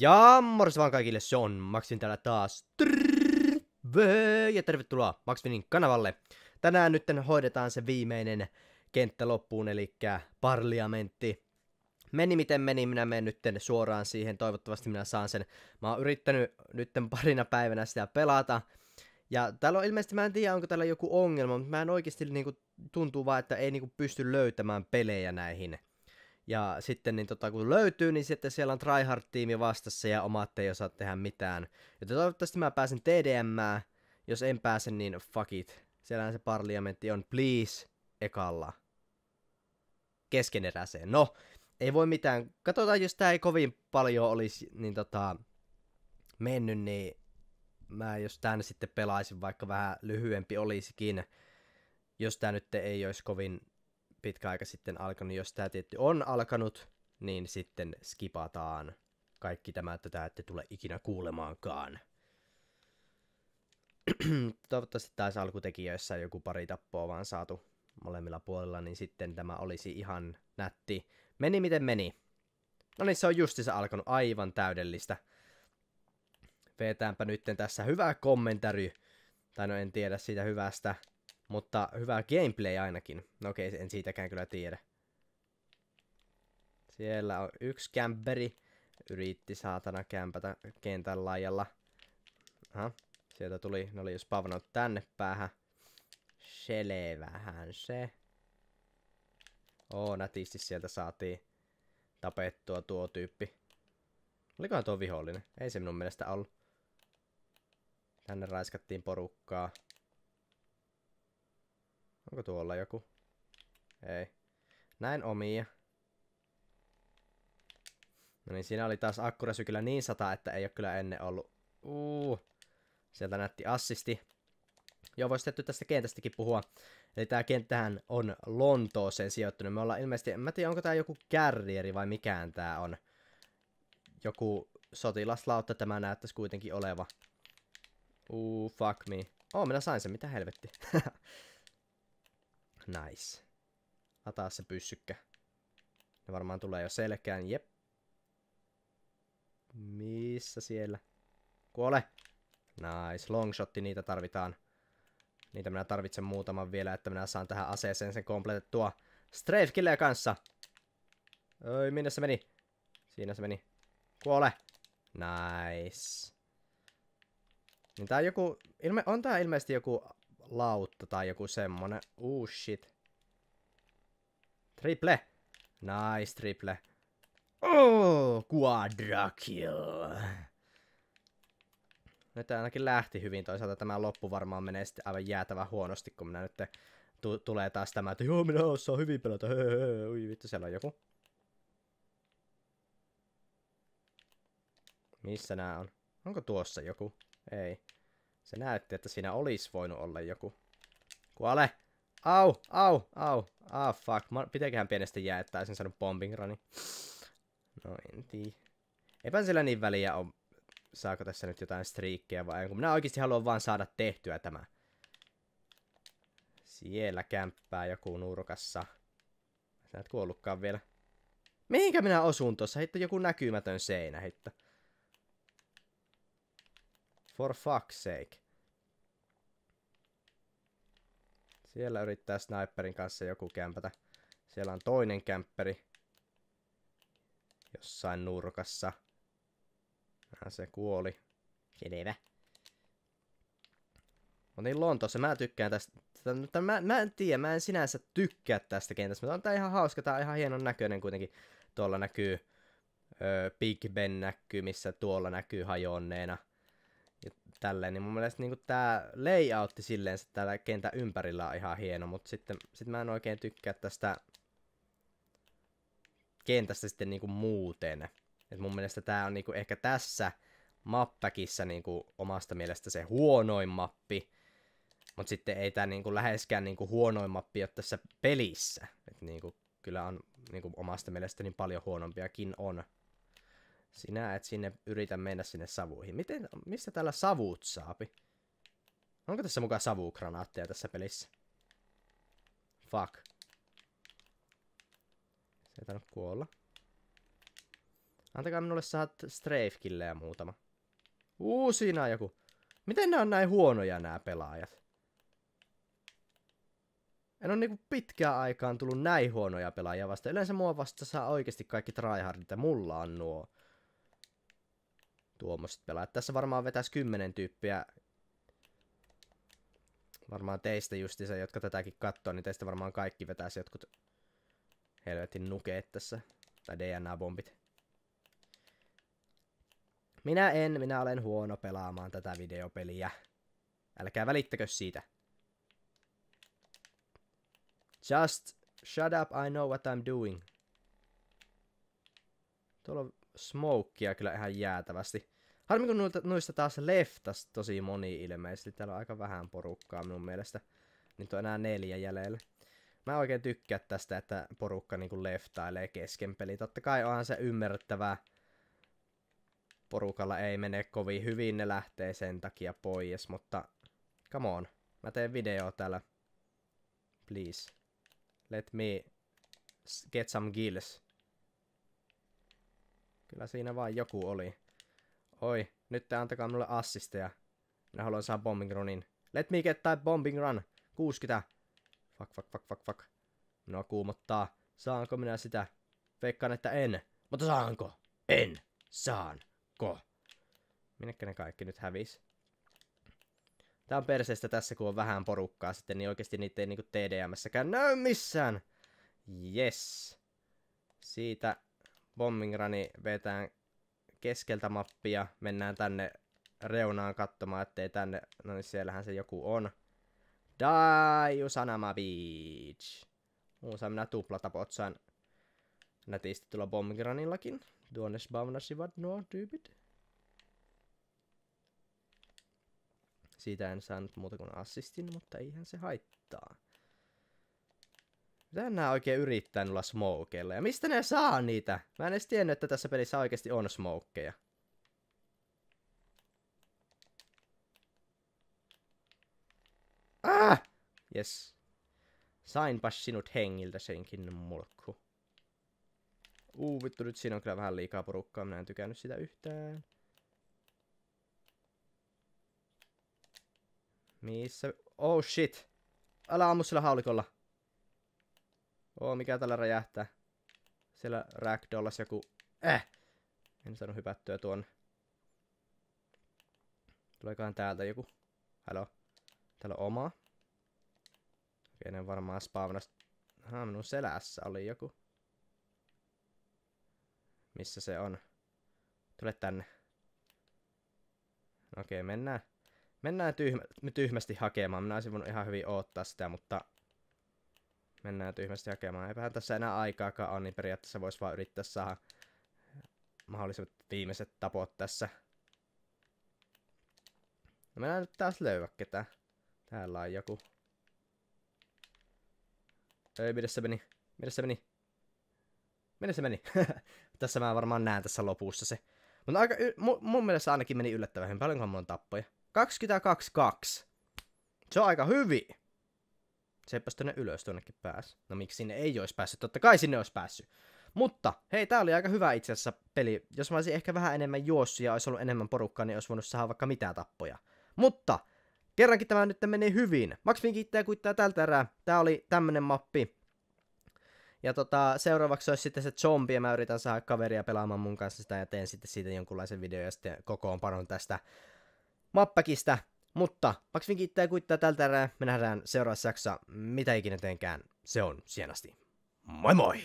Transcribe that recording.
Ja morjesta vaan kaikille, se on Maxin täällä taas. Terve ja tervetuloa Maxinin kanavalle. Tänään nyt hoidetaan se viimeinen kenttä loppuun, eli parliamentti. Meni miten meni, minä menen nyt suoraan siihen, toivottavasti minä saan sen. Mä oon yrittänyt nyt parina päivänä sitä pelata. Ja täällä on ilmeisesti, mä en tiedä onko täällä joku ongelma, mutta mä en oikeasti niinku, tuntuu vaan, että ei niinku pysty löytämään pelejä näihin ja sitten niin tota, kun löytyy, niin sitten siellä on tryhard-tiimi vastassa ja omat ei osaa tehdä mitään. Joten toivottavasti mä pääsen TDM. Jos en pääse, niin fuck it. Siellähän se parlamentti on. Please, ekalla. Keskeneräiseen. No, ei voi mitään. Katsotaan, jos tää ei kovin paljon olisi niin tota, mennyt, niin mä jos tän sitten pelaisin, vaikka vähän lyhyempi olisikin. Jos tää nyt ei olisi kovin pitkä aika sitten alkanut. Jos tämä tietty on alkanut, niin sitten skipataan kaikki tämä, että tämä ette tule ikinä kuulemaankaan. Toivottavasti taas alkutekijöissä joku pari tappoa vaan saatu molemmilla puolilla, niin sitten tämä olisi ihan nätti. Meni miten meni. No niin, se on justiinsa alkanut aivan täydellistä. Vetäänpä nytten tässä hyvää kommentary. Tai no en tiedä siitä hyvästä. Mutta hyvä gameplay ainakin. No okei, en siitäkään kyllä tiedä. Siellä on yksi kämperi. Yritti saatana kämpätä kentän laajalla. Aha, sieltä tuli, ne oli jo spavnannut tänne päähän. Selevähän se. Oo, nätisti sieltä saatiin tapettua tuo tyyppi. Olikohan tuo vihollinen? Ei se minun mielestä ollut. Tänne raiskattiin porukkaa. Onko tuolla joku? Ei. Näin omia. No niin, siinä oli taas akkurasy kyllä niin sata, että ei ole kyllä ennen ollut. Uh, sieltä näytti assisti. Joo, voisi tehty tästä kentästäkin puhua. Eli tää kenttähän on Lontooseen sijoittunut. Me ollaan ilmeisesti, en mä tiedä onko tää joku kärrieri vai mikään tää on. Joku sotilaslautta tämä näyttäisi kuitenkin oleva. Uh, fuck me. Oh, minä sain sen, mitä helvetti. Nice. Lataa se pyssykkä. Ne varmaan tulee jo selkään. Jep. Missä siellä? Kuole. Nice. Longshotti niitä tarvitaan. Niitä minä tarvitsen muutaman vielä, että minä saan tähän aseeseen sen kompletettua. Strafe kanssa. Oi, minne se meni? Siinä se meni. Kuole. Nice. Niin tää on joku... Ilme, on tää ilmeisesti joku lautta tai joku semmonen. Uh, shit. Triple. Nice, triple. Oh, quadra kill. Nyt ainakin lähti hyvin, toisaalta tämä loppu varmaan menee sitten aivan jäätävän huonosti, kun minä nyt tulee taas tämä, että joo, minä osaan hyvin pelata, höö, ui vittu, siellä on joku. Missä nämä on? Onko tuossa joku? Ei. Se näytti, että siinä olisi voinut olla joku. Kuole! Au, au, au. Ah, fuck. Pitäköhän pienestä jää, että olisin saanut bombing runi. No, en tiedä. Eipä sillä niin väliä on, saako tässä nyt jotain striikkejä vai kun minä oikeasti haluan vaan saada tehtyä tämä. Siellä kämppää joku nurkassa. Sä et kuollutkaan vielä. Mihinkä minä osun tuossa? Hitto joku näkymätön seinä, hitto. For fuck's sake. Siellä yrittää sniperin kanssa joku kämpätä. Siellä on toinen kämpperi. Jossain nurkassa. Ja se kuoli. Selvä. Mutta niin Lontoossa mä tykkään tästä. Mä, mä en tiedä, mä en sinänsä tykkää tästä kentästä, mutta on tää ihan hauska, tää on ihan hienon näköinen kuitenkin. Tuolla näkyy ö, Big Ben näkyy, missä tuolla näkyy hajonneena tälleen, niin mun mielestä niin tämä layoutti silleen täällä kentän ympärillä on ihan hieno, mutta sitten sit mä en oikein tykkää tästä kentästä sitten niin muuten. Et mun mielestä tämä on niin ehkä tässä mappäkissä niin omasta mielestä se huonoin mappi, mutta sitten ei tämä niin kuin läheskään niin kuin huonoin mappi ole tässä pelissä. Et niin kuin, kyllä on niin kuin omasta mielestäni paljon huonompiakin on. Sinä et sinne yritä mennä sinne savuihin. Miten, missä täällä savut saapi? Onko tässä mukaan savukranaatteja tässä pelissä? Fuck. Se ei kuolla. Antakaa minulle saat strafe muutama. Uu, siinä on joku. Miten ne on näin huonoja nämä pelaajat? En ole niinku pitkään aikaan tullut näin huonoja pelaajia vasta. Yleensä mua vasta saa oikeasti kaikki tryhardit ja mulla on nuo tuommoiset pelaajat. Tässä varmaan vetäisi kymmenen tyyppiä. Varmaan teistä se, jotka tätäkin katsoo, niin teistä varmaan kaikki vetäisi jotkut helvetin nukeet tässä. Tai DNA-bombit. Minä en, minä olen huono pelaamaan tätä videopeliä. Älkää välittäkö siitä. Just shut up, I know what I'm doing. Tuolla on smokea kyllä ihan jäätävästi. Harmi kun noista taas leftas tosi moni ilmeisesti. Täällä on aika vähän porukkaa minun mielestä. Nyt on enää neljä jäljellä. Mä oikein tykkään tästä, että porukka niinku leftailee kesken peli. Totta kai onhan se ymmärrettävää. Porukalla ei mene kovin hyvin, ne lähtee sen takia pois, mutta come on. Mä teen video täällä. Please. Let me get some gills. Kyllä siinä vaan joku oli. Oi, nyt te antakaa mulle assisteja. Minä haluan saada bombing runin. Let me get that bombing run. 60. Fuck, fuck, fuck, fuck, fuck. Minua kuumottaa. Saanko minä sitä? Veikkaan, että en. Mutta saanko? En. Saanko? Minnekä ne kaikki nyt hävis? Tää on perseestä tässä, kun on vähän porukkaa sitten, niin oikeasti niitä ei niinku TDMssäkään näy missään. Yes. Siitä bombing runi vetään keskeltä mappia. Mennään tänne reunaan katsomaan, ettei tänne... No niin, siellähän se joku on. Die, Sanama Beach. Muussa minä tuplatapot saan nätisti tulla bombing runillakin. Tuonne spavnasivat nuo tyypit. Siitä en saanut muuta kuin assistin, mutta eihän se haittaa. Mitä nää oikein yrittää nulla smokeilla? Ja mistä ne saa niitä? Mä en edes tiennyt, että tässä pelissä oikeasti on smokeja. Ah! Yes. Sainpas sinut hengiltä senkin mulkku. Uu, vittu, nyt siinä on kyllä vähän liikaa porukkaa. Minä en tykännyt sitä yhtään. Missä? Oh shit. Älä ammu sillä haulikolla. Oh, mikä tällä räjähtää? Siellä ragdollas joku... Eh! En saanut hypättyä tuon. Tuleekohan täältä joku? Halo? Täällä on oma. Okei, ne varmaan spawnas... Aha, minun selässä oli joku. Missä se on? Tule tänne. Okei, mennään. Mennään tyhmä, tyhmästi hakemaan. Minä olisin voinut ihan hyvin odottaa sitä, mutta mennään tyhmästi hakemaan. Eipähän tässä enää aikaakaan on, niin periaatteessa voisi vaan yrittää saada mahdollisimmat viimeiset tapot tässä. No mennään nyt taas löyvä ketään. Täällä on joku. Ei, mitä se meni? Mitä se meni? Minne se meni? tässä mä varmaan näen tässä lopussa se. Mutta aika, mun mielestä ainakin meni yllättävän hyvin. Paljonkohan mulla on tappoja? 22-2. Se on aika hyvin. Seppäs tonne ylös tuonnekin pääs. No miksi sinne ei olisi päässyt? Totta kai sinne olisi päässyt. Mutta, hei, tää oli aika hyvä itse asiassa peli. Jos mä olisin ehkä vähän enemmän juossut ja olisi ollut enemmän porukkaa, niin olisi voinut saada vaikka mitään tappoja. Mutta, kerrankin tämä nyt meni hyvin. Maxfin kiittää kuittaa tältä erää. Tää oli tämmönen mappi. Ja tota, seuraavaksi olisi sitten se zombi, ja mä yritän saada kaveria pelaamaan mun kanssa sitä, ja teen sitten siitä jonkunlaisen video, ja sitten kokoonpanon tästä mappäkistä. Mutta Maxvin kiittää ja kuittaa tältä erää. Me nähdään seuraavassa jaksossa, mitä ikinä teenkään. Se on sienasti. Moi moi!